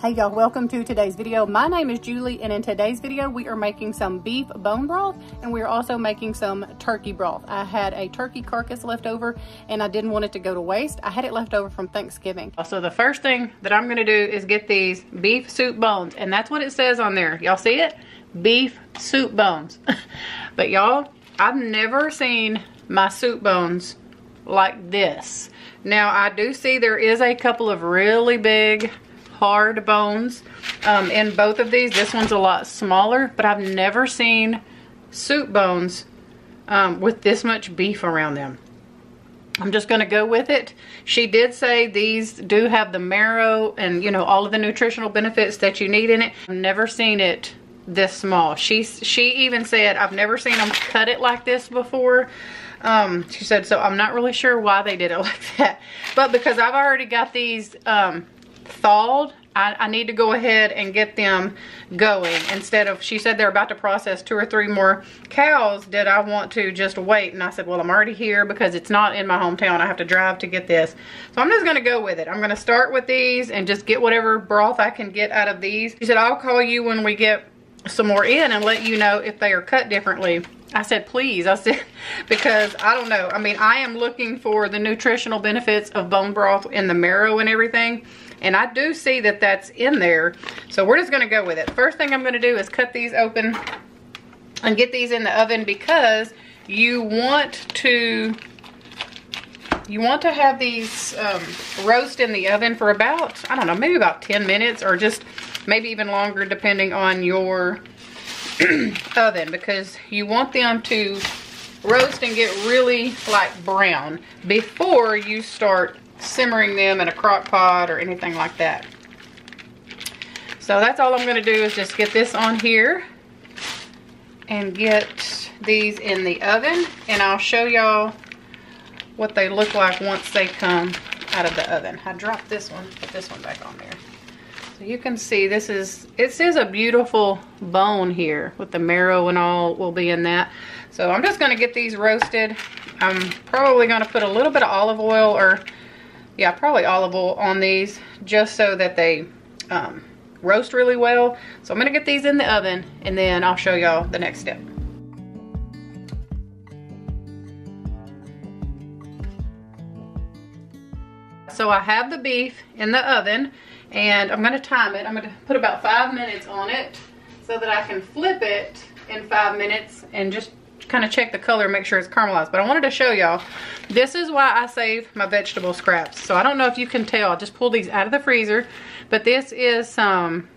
Hey y'all, welcome to today's video. My name is Julie and in today's video we are making some beef bone broth and we are also making some turkey broth. I had a turkey carcass left over and I didn't want it to go to waste. I had it left over from Thanksgiving. So the first thing that I'm gonna do is get these beef soup bones and that's what it says on there. Y'all see it? Beef soup bones. but y'all, I've never seen my soup bones like this. Now I do see there is a couple of really big hard bones um, in both of these. This one's a lot smaller, but I've never seen soup bones um, with this much beef around them. I'm just going to go with it. She did say these do have the marrow and, you know, all of the nutritional benefits that you need in it. I've never seen it this small. She, she even said, I've never seen them cut it like this before. Um, she said, so I'm not really sure why they did it like that. But because I've already got these um, thawed, I, I, need to go ahead and get them going instead of, she said they're about to process two or three more cows. Did I want to just wait? And I said, well, I'm already here because it's not in my hometown. I have to drive to get this. So I'm just to go with it. I'm to start with these and just get whatever broth I can get out of these. She said, I'll call you when we get some more in and let you know if they are cut differently. I said, please. I said, because I don't know. I mean, I am looking for the nutritional benefits of bone broth in the marrow and everything. And I do see that that's in there. So we're just going to go with it. First thing I'm going to do is cut these open and get these in the oven because you want to you want to have these um, roast in the oven for about, I don't know, maybe about 10 minutes or just maybe even longer depending on your oven because you want them to roast and get really like brown before you start simmering them in a crock pot or anything like that. So that's all I'm going to do is just get this on here and get these in the oven and I'll show y'all what they look like once they come out of the oven. I dropped this one, put this one back on there. So you can see this is, it says a beautiful bone here with the marrow and all will be in that. So I'm just gonna get these roasted. I'm probably gonna put a little bit of olive oil or yeah, probably olive oil on these just so that they um, roast really well. So I'm gonna get these in the oven and then I'll show y'all the next step. So I have the beef in the oven and I'm gonna time it. I'm gonna put about five minutes on it so that I can flip it in five minutes and just kind of check the color, make sure it's caramelized. But I wanted to show y'all, this is why I save my vegetable scraps. So I don't know if you can tell, I just pulled these out of the freezer, but this is some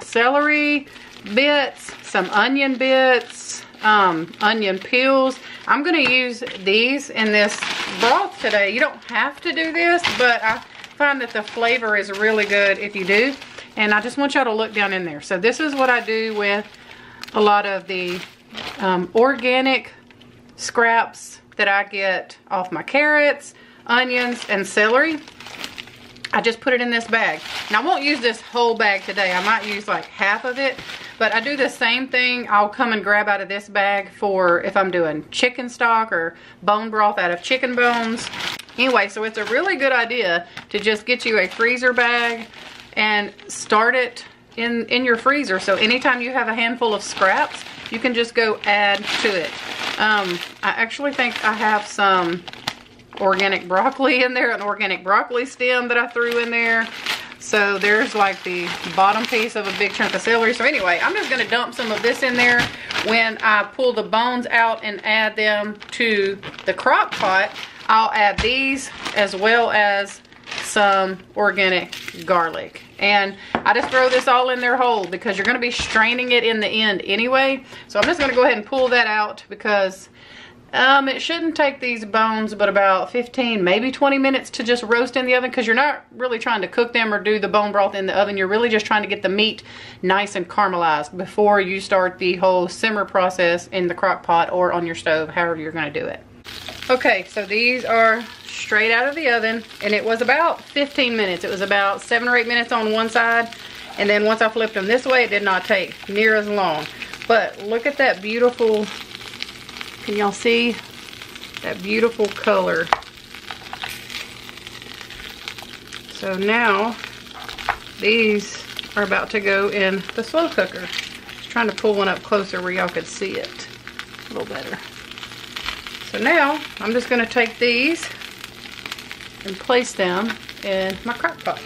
celery bits, some onion bits, um, onion peels. I'm gonna use these in this broth today. You don't have to do this, but I find that the flavor is really good if you do. And I just want y'all to look down in there. So this is what I do with a lot of the um, organic scraps that I get off my carrots, onions, and celery. I just put it in this bag. Now I won't use this whole bag today. I might use like half of it. But I do the same thing. I'll come and grab out of this bag for if I'm doing chicken stock or bone broth out of chicken bones. Anyway, so it's a really good idea to just get you a freezer bag and start it in, in your freezer. So anytime you have a handful of scraps, you can just go add to it. Um, I actually think I have some organic broccoli in there, an organic broccoli stem that I threw in there. So there's like the bottom piece of a big chunk of celery. So anyway, I'm just gonna dump some of this in there when I pull the bones out and add them to the crock pot. I'll add these as well as some organic garlic. And I just throw this all in there whole because you're gonna be straining it in the end anyway. So I'm just gonna go ahead and pull that out because um, it shouldn't take these bones but about 15, maybe 20 minutes to just roast in the oven because you're not really trying to cook them or do the bone broth in the oven. You're really just trying to get the meat nice and caramelized before you start the whole simmer process in the crock pot or on your stove, however you're gonna do it. Okay, so these are straight out of the oven and it was about 15 minutes. It was about seven or eight minutes on one side. And then once I flipped them this way, it did not take near as long. But look at that beautiful, can y'all see that beautiful color? So now these are about to go in the slow cooker. Just trying to pull one up closer where y'all could see it a little better. So now I'm just gonna take these and place them in my crock pot.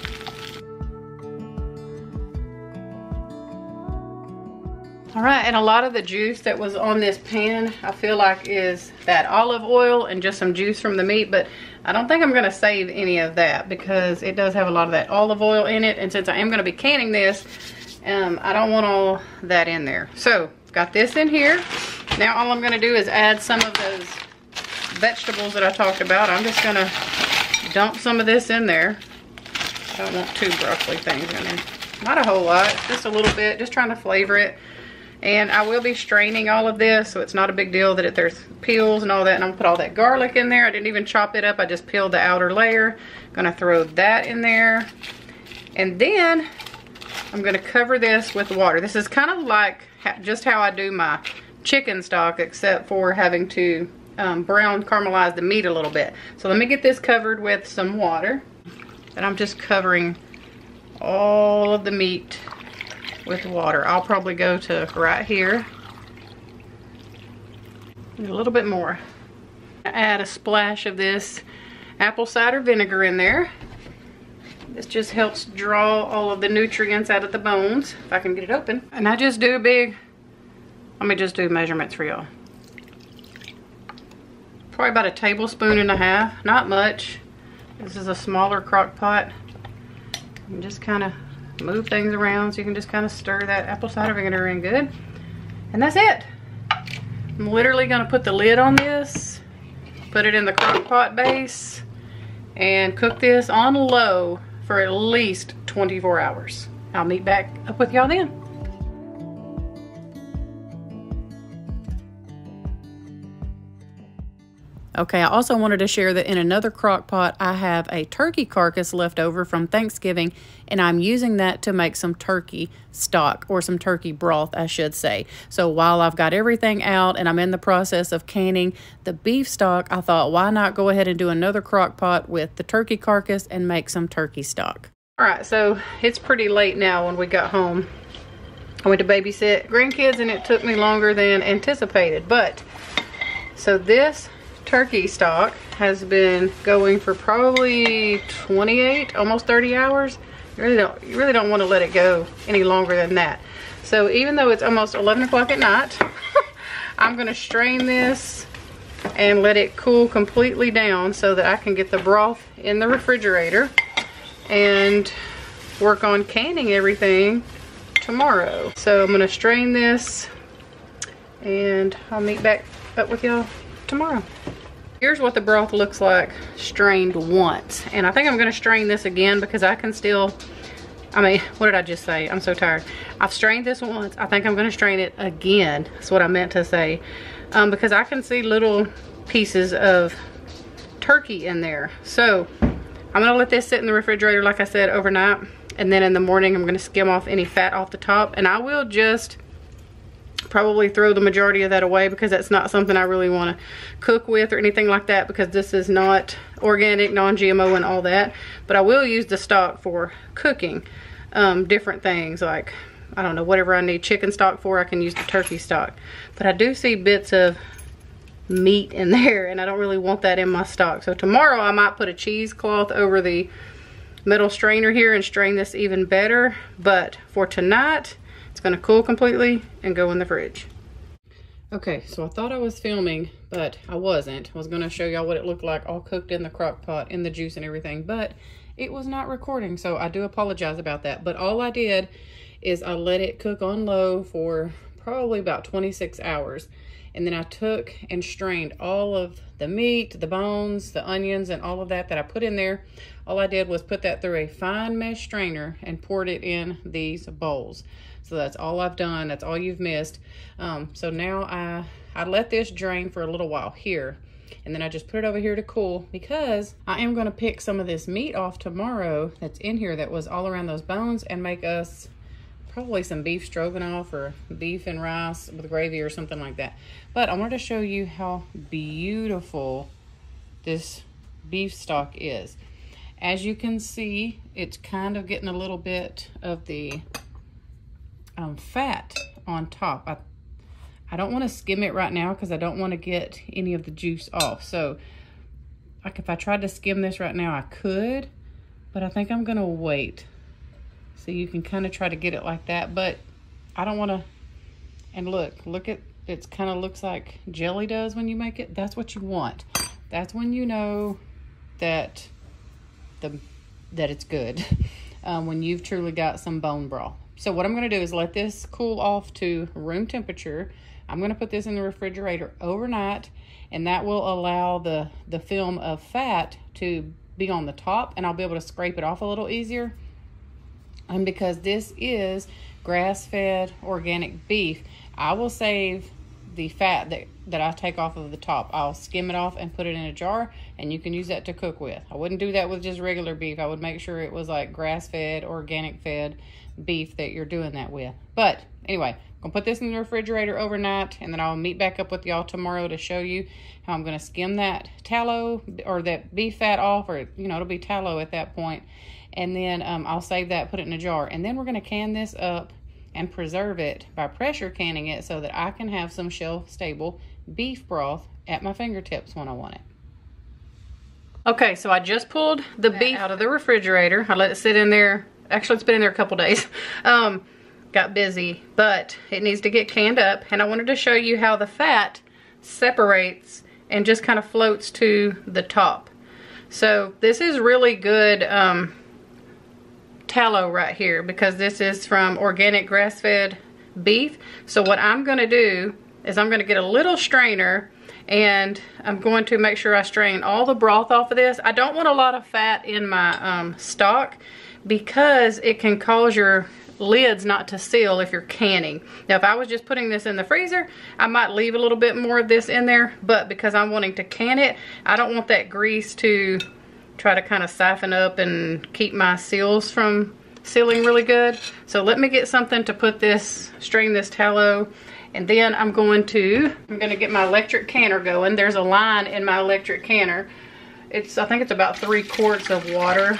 All right, and a lot of the juice that was on this pan, I feel like is that olive oil and just some juice from the meat, but I don't think I'm gonna save any of that because it does have a lot of that olive oil in it. And since I am gonna be canning this, um, I don't want all that in there. So, got this in here. Now all I'm gonna do is add some of those vegetables that I talked about. I'm just gonna dump some of this in there. I don't want two broccoli things in there. Not a whole lot, just a little bit, just trying to flavor it. And I will be straining all of this, so it's not a big deal that it, there's peels and all that. And I'm gonna put all that garlic in there. I didn't even chop it up. I just peeled the outer layer. Gonna throw that in there. And then I'm gonna cover this with water. This is kind of like just how I do my chicken stock, except for having to um, brown caramelize the meat a little bit. So let me get this covered with some water. And I'm just covering all of the meat with water. I'll probably go to right here. a little bit more. Add a splash of this apple cider vinegar in there. This just helps draw all of the nutrients out of the bones, if I can get it open. And I just do a big, let me just do measurements for y'all. Probably about a tablespoon and a half, not much. This is a smaller crock pot. And just kind of move things around so you can just kind of stir that apple cider vinegar in good. And that's it. I'm literally gonna put the lid on this, put it in the crock pot base, and cook this on low for at least 24 hours. I'll meet back up with y'all then. Okay, I also wanted to share that in another crock pot, I have a turkey carcass left over from Thanksgiving, and I'm using that to make some turkey stock or some turkey broth, I should say. So while I've got everything out and I'm in the process of canning the beef stock, I thought, why not go ahead and do another crock pot with the turkey carcass and make some turkey stock. All right, so it's pretty late now when we got home. I went to babysit grandkids and it took me longer than anticipated, but so this turkey stock has been going for probably 28, almost 30 hours. You really don't, you really don't want to let it go any longer than that. So even though it's almost 11 o'clock at night, I'm going to strain this and let it cool completely down so that I can get the broth in the refrigerator and work on canning everything tomorrow. So I'm going to strain this and I'll meet back up with y'all tomorrow. Here's what the broth looks like strained once. And I think I'm gonna strain this again because I can still, I mean, what did I just say? I'm so tired. I've strained this once. I think I'm gonna strain it again. That's what I meant to say. Um, because I can see little pieces of turkey in there. So I'm gonna let this sit in the refrigerator, like I said, overnight. And then in the morning, I'm gonna skim off any fat off the top. And I will just probably throw the majority of that away because that's not something I really want to cook with or anything like that because this is not organic, non-GMO and all that. But I will use the stock for cooking um, different things like, I don't know, whatever I need chicken stock for, I can use the turkey stock. But I do see bits of meat in there and I don't really want that in my stock. So tomorrow I might put a cheesecloth over the metal strainer here and strain this even better. But for tonight, gonna cool completely and go in the fridge. Okay, so I thought I was filming, but I wasn't. I was gonna show y'all what it looked like all cooked in the crock pot, in the juice and everything, but it was not recording, so I do apologize about that. But all I did is I let it cook on low for probably about 26 hours. And then I took and strained all of the meat, the bones, the onions, and all of that that I put in there. All I did was put that through a fine mesh strainer and poured it in these bowls. So that's all I've done. That's all you've missed. Um, so now I, I let this drain for a little while here. And then I just put it over here to cool because I am going to pick some of this meat off tomorrow that's in here that was all around those bones and make us probably some beef stroganoff or beef and rice with gravy or something like that. But I wanted to show you how beautiful this beef stock is. As you can see, it's kind of getting a little bit of the um, fat on top. I, I don't want to skim it right now because I don't want to get any of the juice off. So like if I tried to skim this right now, I could, but I think I'm gonna wait. So you can kind of try to get it like that, but I don't wanna, and look, look at, it kind of looks like jelly does when you make it. That's what you want. That's when you know that the that it's good, um, when you've truly got some bone broth. So what I'm gonna do is let this cool off to room temperature. I'm gonna put this in the refrigerator overnight and that will allow the, the film of fat to be on the top and I'll be able to scrape it off a little easier. And because this is grass-fed organic beef, I will save the fat that, that I take off of the top. I'll skim it off and put it in a jar and you can use that to cook with. I wouldn't do that with just regular beef. I would make sure it was like grass-fed, organic-fed beef that you're doing that with. But anyway, I'm gonna put this in the refrigerator overnight and then I'll meet back up with y'all tomorrow to show you how I'm gonna skim that tallow or that beef fat off or you know it'll be tallow at that point and then um, I'll save that put it in a jar and then we're gonna can this up and preserve it by pressure canning it so that I can have some shelf stable beef broth at my fingertips when I want it. Okay, so I just pulled the beef out of the refrigerator. I let it sit in there. Actually, it's been in there a couple days. Um, got busy, but it needs to get canned up. And I wanted to show you how the fat separates and just kind of floats to the top. So this is really good um, tallow right here because this is from organic grass-fed beef. So what I'm gonna do is I'm gonna get a little strainer and I'm going to make sure I strain all the broth off of this. I don't want a lot of fat in my um, stock because it can cause your lids not to seal if you're canning. Now if I was just putting this in the freezer, I might leave a little bit more of this in there, but because I'm wanting to can it, I don't want that grease to try to kind of siphon up and keep my seals from sealing really good. So let me get something to put this, strain this tallow, and then I'm going to, I'm gonna get my electric canner going. There's a line in my electric canner. It's, I think it's about three quarts of water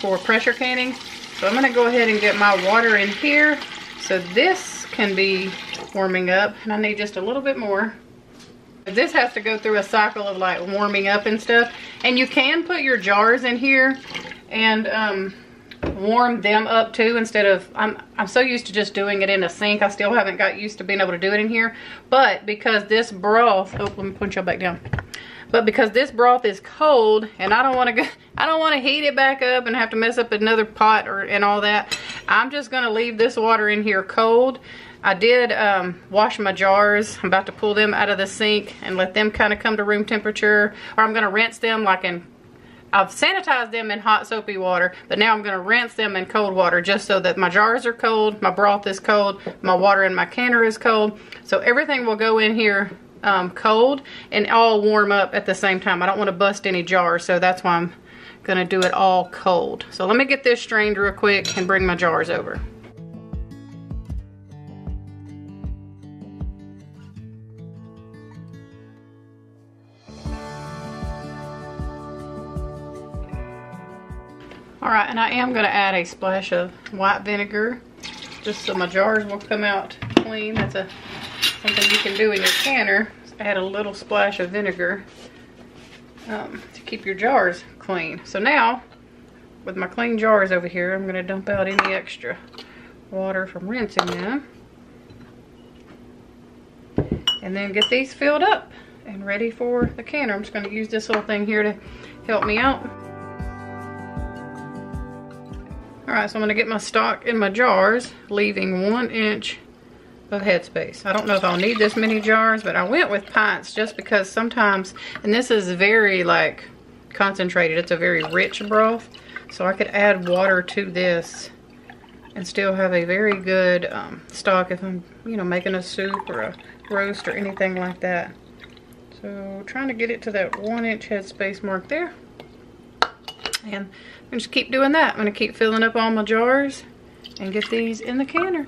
for pressure canning. So I'm gonna go ahead and get my water in here so this can be warming up and I need just a little bit more. This has to go through a cycle of like warming up and stuff. And you can put your jars in here and um, warm them up too instead of, I'm, I'm so used to just doing it in a sink. I still haven't got used to being able to do it in here. But because this broth, oh, let me put y'all back down. But because this broth is cold and I don't want to go, I don't want to heat it back up and have to mess up another pot or and all that. I'm just going to leave this water in here cold. I did um, wash my jars. I'm about to pull them out of the sink and let them kind of come to room temperature. Or I'm going to rinse them like in, I've sanitized them in hot soapy water, but now I'm going to rinse them in cold water just so that my jars are cold, my broth is cold, my water in my canner is cold. So everything will go in here um, cold and all warm up at the same time. I don't want to bust any jars, so that's why I'm going to do it all cold. So let me get this strained real quick and bring my jars over. All right, and I am gonna add a splash of white vinegar just so my jars will come out clean. That's a something you can do in your canner. Add a little splash of vinegar um, to keep your jars clean. So now, with my clean jars over here, I'm gonna dump out any extra water from rinsing them. And then get these filled up and ready for the canner. I'm just gonna use this little thing here to help me out. All right, so I'm gonna get my stock in my jars, leaving one inch of headspace. I don't know if I'll need this many jars, but I went with pints just because sometimes, and this is very like concentrated, it's a very rich broth, so I could add water to this and still have a very good um, stock if I'm, you know, making a soup or a roast or anything like that. So trying to get it to that one inch headspace mark there. And I'm just keep doing that. I'm gonna keep filling up all my jars and get these in the canner.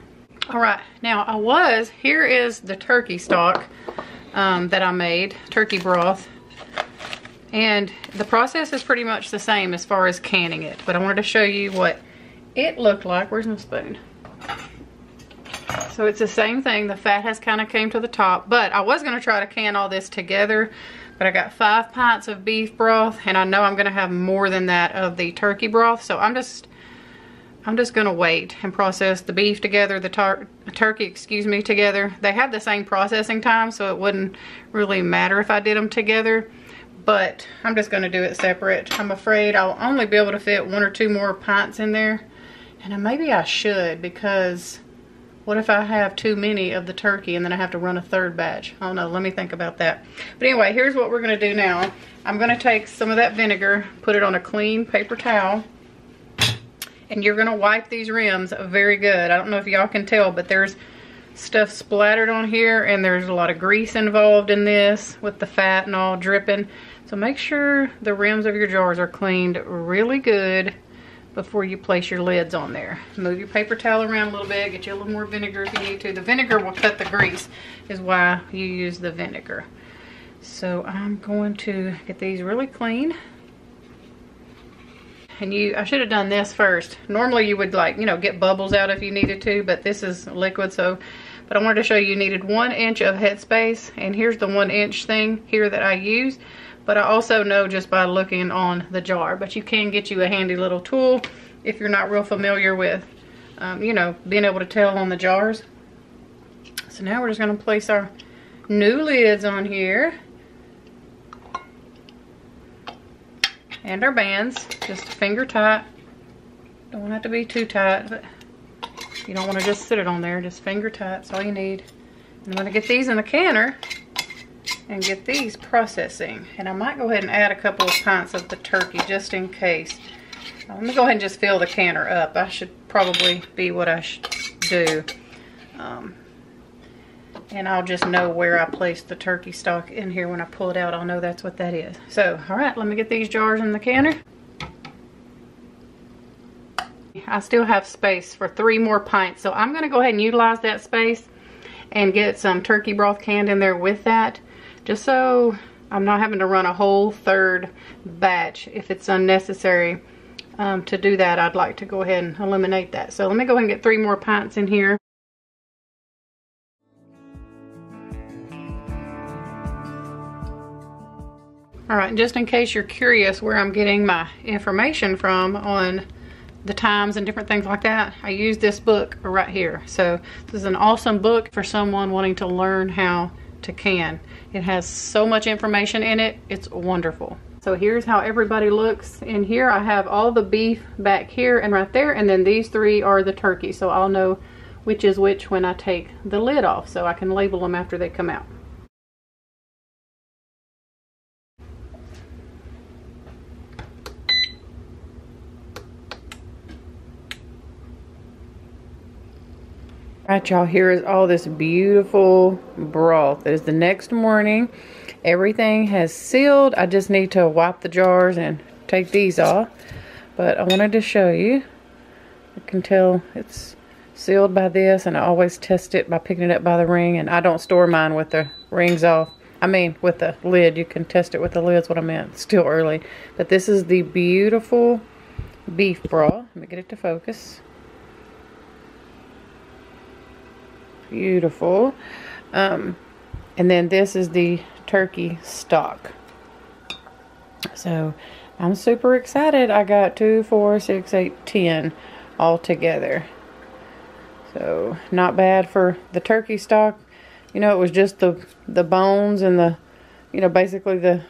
All right, now I was, here is the turkey stock um, that I made, turkey broth. And the process is pretty much the same as far as canning it, but I wanted to show you what it looked like. Where's my spoon? So it's the same thing. The fat has kind of came to the top. But I was going to try to can all this together. But I got five pints of beef broth. And I know I'm going to have more than that of the turkey broth. So I'm just... I'm just going to wait and process the beef together, the turkey, excuse me, together. They have the same processing time, so it wouldn't really matter if I did them together. But I'm just going to do it separate. I'm afraid I'll only be able to fit one or two more pints in there. And maybe I should because what if I have too many of the turkey and then I have to run a third batch? I don't know. Let me think about that. But anyway, here's what we're to do now. I'm to take some of that vinegar, put it on a clean paper towel. And you're to wipe these rims very good. I don't know if y'all can tell, but there's stuff splattered on here and there's a lot of grease involved in this with the fat and all dripping. So make sure the rims of your jars are cleaned really good before you place your lids on there. Move your paper towel around a little bit, get you a little more vinegar if you need to. The vinegar will cut the grease is why you use the vinegar. So I'm going to get these really clean. And you, I should have done this first. Normally you would like, you know, get bubbles out if you needed to, but this is liquid, so, but I wanted to show you, you needed one inch of headspace, and here's the one inch thing here that I use. But I also know just by looking on the jar. But you can get you a handy little tool if you're not real familiar with, um, you know, being able to tell on the jars. So now we're just going to place our new lids on here. And our bands, just finger tight. Don't want it to be too tight, but you don't want to just sit it on there. Just finger tight, that's all you need. I'm going to get these in the canner and get these processing. And I might go ahead and add a couple of pints of the turkey just in case. I'm gonna go ahead and just fill the canner up. I should probably be what I should do. Um, and I'll just know where I placed the turkey stock in here when I pull it out. I'll know that's what that is. So, all right, let me get these jars in the canner. I still have space for three more pints. So I'm gonna go ahead and utilize that space and get some turkey broth canned in there with that just so I'm not having to run a whole third batch if it's unnecessary um, to do that I'd like to go ahead and eliminate that. So let me go ahead and get three more pints in here. All right just in case you're curious where I'm getting my information from on the times and different things like that I use this book right here. So this is an awesome book for someone wanting to learn how to can it has so much information in it. It's wonderful. So here's how everybody looks. In here I have all the beef back here and right there and then these three are the turkey. So I'll know which is which when I take the lid off so I can label them after they come out. Right, y'all, here is all this beautiful broth. It is the next morning. Everything has sealed. I just need to wipe the jars and take these off. But I wanted to show you. I can tell it's sealed by this, and I always test it by picking it up by the ring, and I don't store mine with the rings off. I mean, with the lid. You can test it with the lid's what I meant. It's still early. But this is the beautiful beef broth. Let me get it to focus. Beautiful. Um, and then this is the turkey stock. So I'm super excited. I got two, four, six, eight, ten all together. So not bad for the turkey stock. You know, it was just the the bones and the, you know, basically the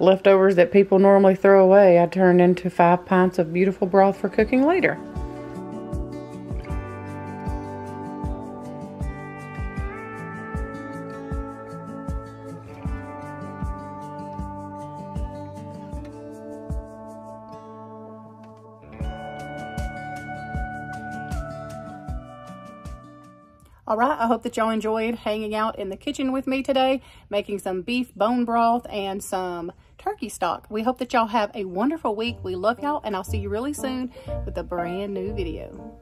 leftovers that people normally throw away. I turned into five pints of beautiful broth for cooking later. All right, I hope that y'all enjoyed hanging out in the kitchen with me today, making some beef bone broth and some turkey stock. We hope that y'all have a wonderful week. We love y'all, and I'll see you really soon with a brand new video.